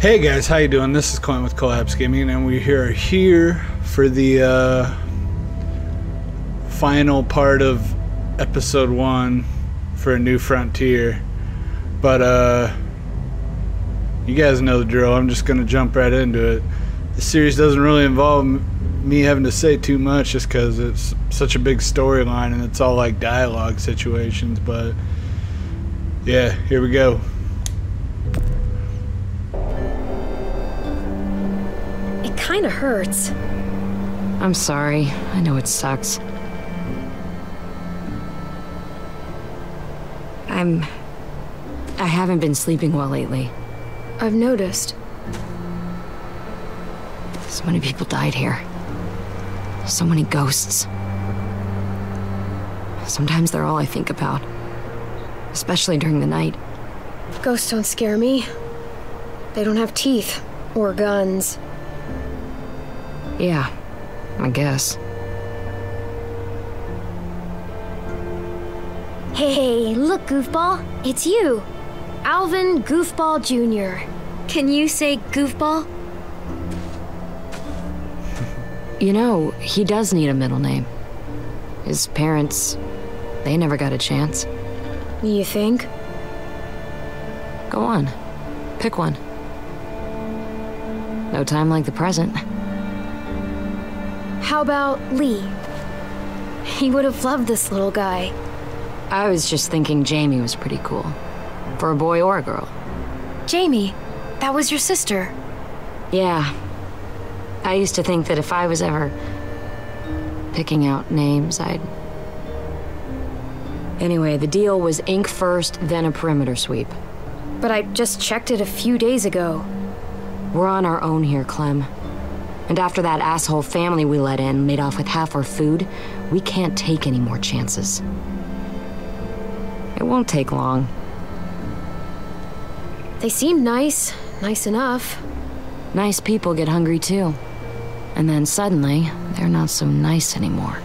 Hey guys, how you doing? This is Clint with Collapsed Gaming, and we are here for the uh, final part of episode one for a new frontier. But uh, you guys know the drill. I'm just gonna jump right into it. The series doesn't really involve me having to say too much, just because it's such a big storyline and it's all like dialogue situations. But yeah, here we go. Kinda hurts. I'm sorry. I know it sucks. I'm. I haven't been sleeping well lately. I've noticed. So many people died here. So many ghosts. Sometimes they're all I think about. Especially during the night. Ghosts don't scare me. They don't have teeth. Or guns. Yeah, I guess. Hey, look, Goofball. It's you. Alvin Goofball Jr. Can you say Goofball? You know, he does need a middle name. His parents, they never got a chance. You think? Go on, pick one. No time like the present. How about Lee? He would have loved this little guy. I was just thinking Jamie was pretty cool. For a boy or a girl. Jamie, that was your sister. Yeah. I used to think that if I was ever picking out names, I'd. Anyway, the deal was ink first, then a perimeter sweep. But I just checked it a few days ago. We're on our own here, Clem. And after that asshole family we let in made off with half our food, we can't take any more chances. It won't take long. They seemed nice. Nice enough. Nice people get hungry too. And then suddenly, they're not so nice anymore.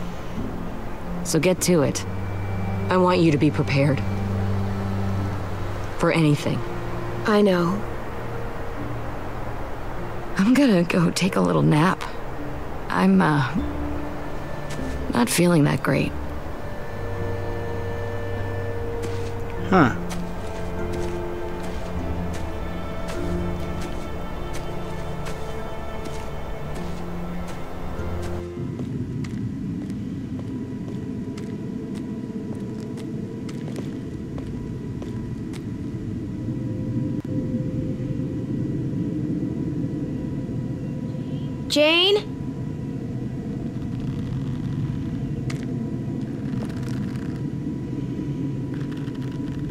So get to it. I want you to be prepared. For anything. I know. I'm gonna go take a little nap. I'm, uh. not feeling that great. Huh. Jane?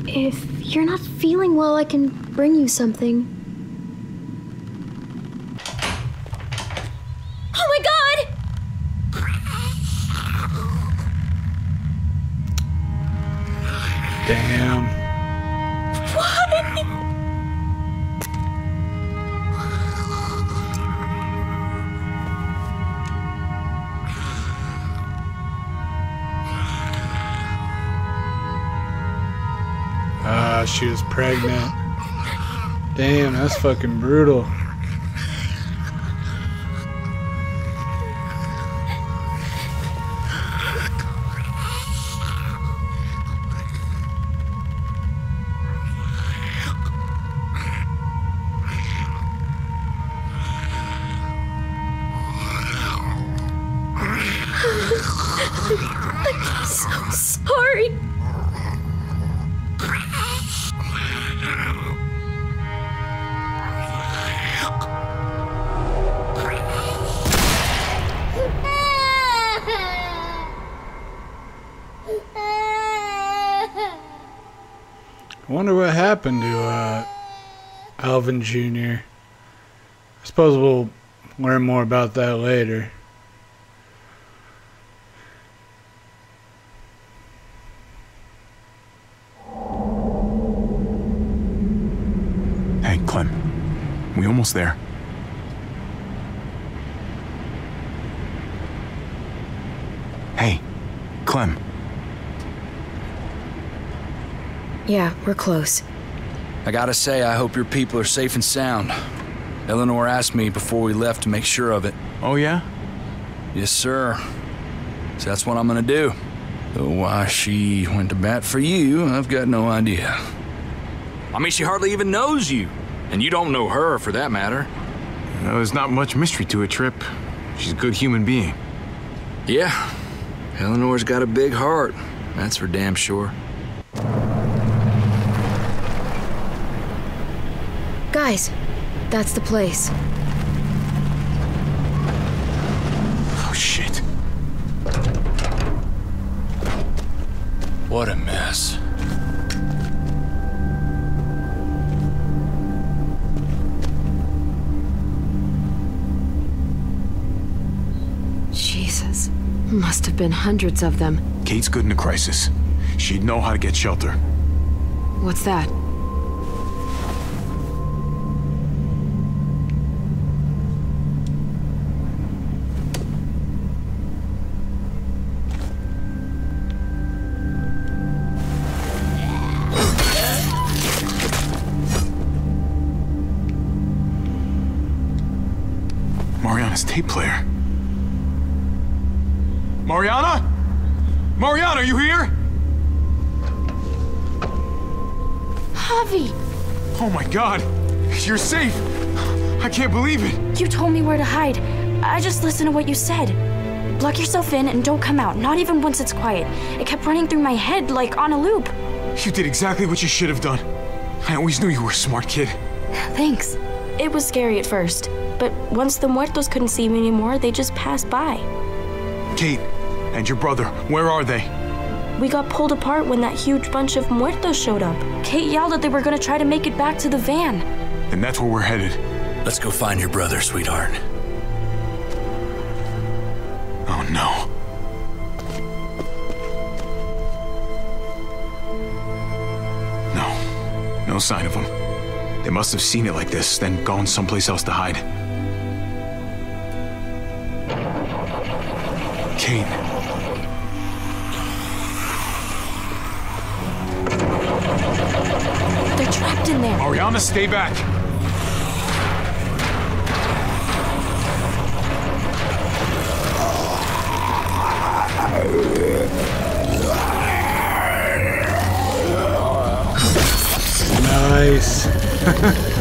If you're not feeling well, I can bring you something. Oh my god! Damn. Ah, she was pregnant. Damn, that's fucking brutal. I wonder what happened to uh, Alvin Jr. I suppose we'll learn more about that later. Hey, Clem. We almost there. Hey, Clem. Yeah, we're close. I gotta say, I hope your people are safe and sound. Eleanor asked me before we left to make sure of it. Oh, yeah? Yes, sir. So that's what I'm gonna do. Though why she went to bat for you, I've got no idea. I mean, she hardly even knows you. And you don't know her, for that matter. Well, there's not much mystery to it, Trip. She's a good human being. Yeah, Eleanor's got a big heart. That's for damn sure. Guys, that's the place. Oh, shit. What a mess. Jesus. Must have been hundreds of them. Kate's good in a crisis. She'd know how to get shelter. What's that? Tape player. Mariana? Mariana, are you here? Javi, Oh my god. You're safe. I can't believe it. you told me where to hide. I just listened to what you said. Lock yourself in and don't come out, not even once it's quiet. It kept running through my head like on a loop. You did exactly what you should have done. I always knew you were a smart kid. Thanks. It was scary at first, but once the muertos couldn't see me anymore, they just passed by. Kate and your brother, where are they? We got pulled apart when that huge bunch of muertos showed up. Kate yelled that they were gonna try to make it back to the van. And that's where we're headed. Let's go find your brother, sweetheart. Oh no. No. No sign of them. They must have seen it like this, then gone someplace else to hide. Kate. They're trapped in there. Mariana, stay back. Nice.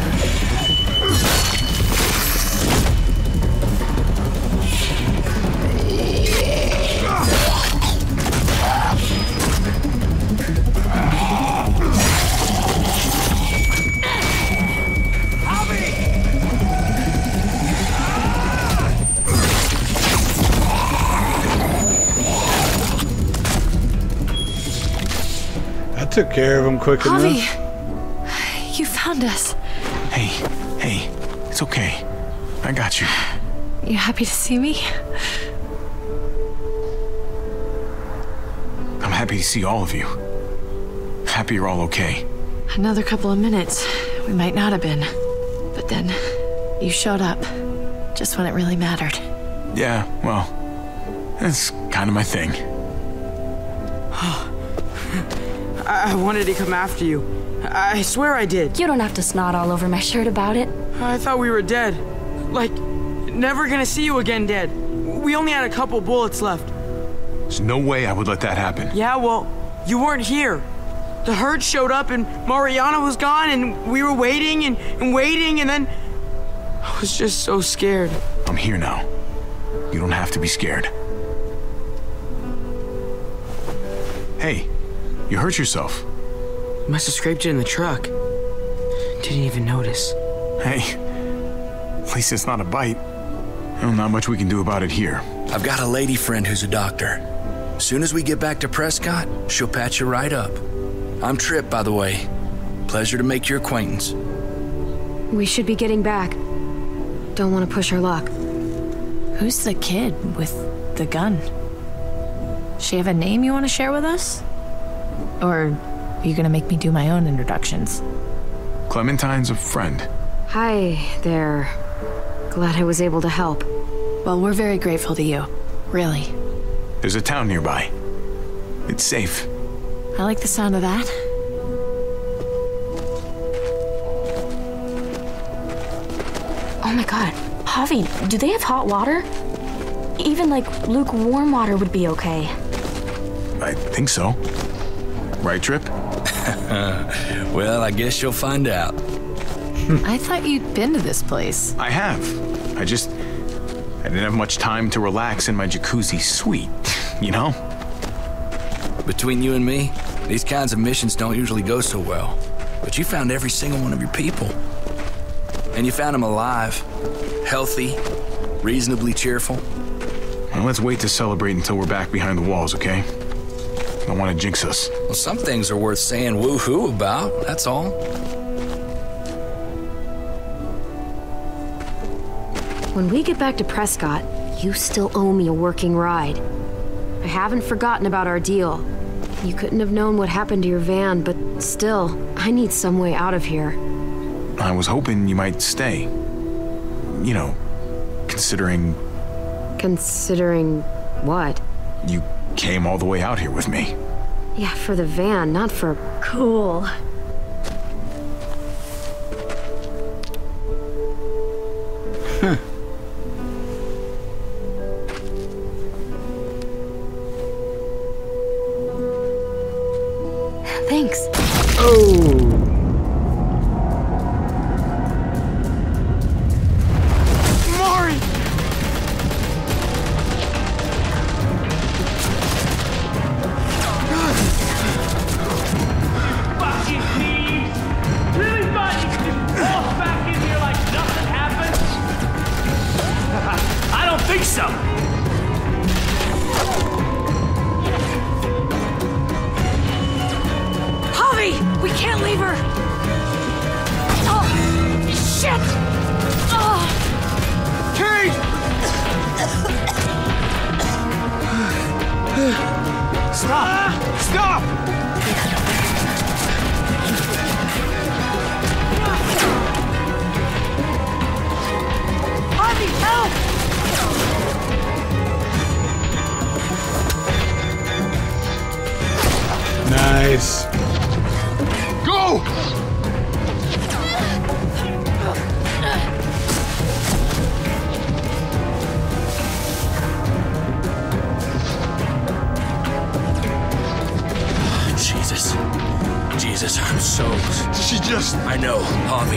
took care of him quick Javi, enough. you found us. Hey, hey, it's okay. I got you. You happy to see me? I'm happy to see all of you. Happy you're all okay. Another couple of minutes, we might not have been. But then, you showed up. Just when it really mattered. Yeah, well, that's kind of my thing. I I wanted to come after you. I I swear I did. You don't have to snot all over my shirt about it. I thought we were dead. Like, never gonna see you again dead. We only had a couple bullets left. There's no way I would let that happen. Yeah, well, you weren't here. The herd showed up and Mariana was gone and we were waiting and, and waiting and then I was just so scared. I'm here now. You don't have to be scared. Hey, you hurt yourself. Must have scraped it in the truck. Didn't even notice. Hey, at least it's not a bite. Well, not much we can do about it here. I've got a lady friend who's a doctor. Soon as we get back to Prescott, she'll patch you right up. I'm Trip, by the way. Pleasure to make your acquaintance. We should be getting back. Don't want to push her luck. Who's the kid with the gun? She have a name you want to share with us? Or are you gonna make me do my own introductions? Clementine's a friend. Hi there. Glad I was able to help. Well, we're very grateful to you. Really. There's a town nearby. It's safe. I like the sound of that. Oh my god. Javi, do they have hot water? Even like lukewarm water would be okay. I think so. Right, Trip? Well, I guess you'll find out. I thought you'd been to this place. I have. I just. I didn't have much time to relax in my jacuzzi suite, you know? Between you and me, these kinds of missions don't usually go so well. But you found every single one of your people. And you found them alive, healthy, reasonably cheerful. Well, let's wait to celebrate until we're back behind the walls, okay? I don't want to jinx us. Well, some things are worth saying woo-hoo about, that's all. When we get back to Prescott, you still owe me a working ride. I haven't forgotten about our deal. You couldn't have known what happened to your van, but still, I need some way out of here. I was hoping you might stay. You know, considering Considering what? you came all the way out here with me. Yeah, for the van, not for. Cool. Thanks. I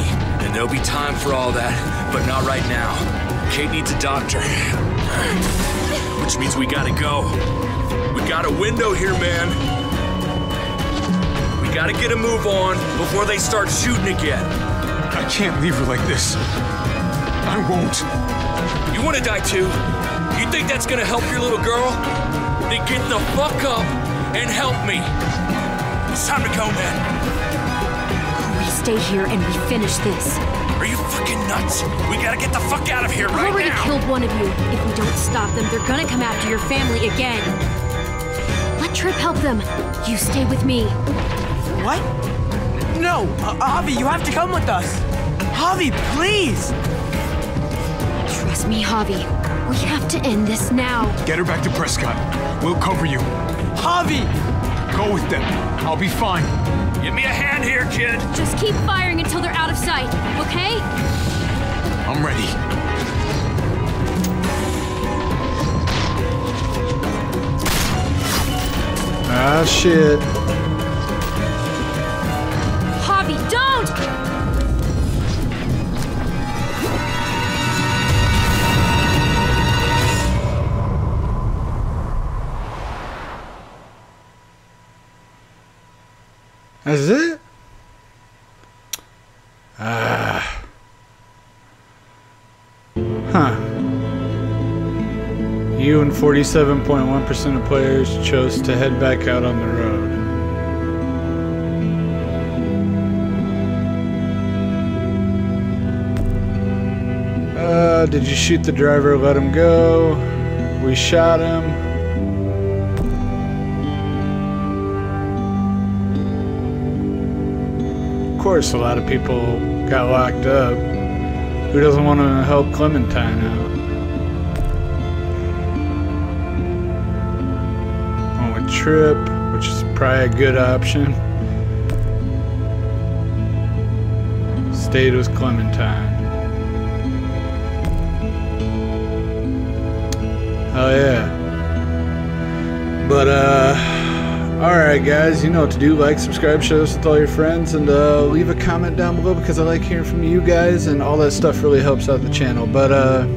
and there'll be time for all that, but not right now. Kate needs a doctor. Which means we gotta go. We got a window here, man. We gotta get a move on before they start shooting again. I can't leave her like this. I won't. You wanna die too? You think that's gonna help your little girl? Then get the fuck up and help me. It's time to go, man. We stay here and we finish this. Are you fucking nuts? We gotta get the fuck out of here I've right already now. killed one of you. If we don't stop them, they're gonna come after your family again. Let Trip help them. You stay with me. What? No, uh, Javi, you have to come with us. Javi, please! Trust me, Javi. We have to end this now. Get her back to Prescott. We'll cover you. Javi! Go with them. I'll be fine. Give me a hand here, kid. Just keep firing until they're out of sight, okay? I'm ready. Ah, shit. That's it? Ah. Huh. You and 47.1% of players chose to head back out on the road. Uh, did you shoot the driver? Let him go. We shot him. course, a lot of people got locked up. Who doesn't want to help Clementine out? On a trip, which is probably a good option. Stayed with Clementine. Oh yeah. But uh Alright, guys, you know what to do. Like, subscribe, share this with all your friends, and uh, leave a comment down below because I like hearing from you guys, and all that stuff really helps out the channel. But, uh,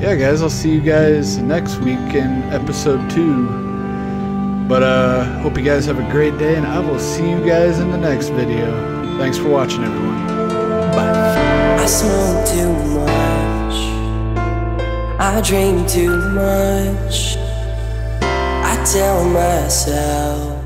yeah, guys, I'll see you guys next week in episode 2. But, uh, hope you guys have a great day, and I will see you guys in the next video. Thanks for watching, everyone. Bye. I smoke too much. I too much. Tell myself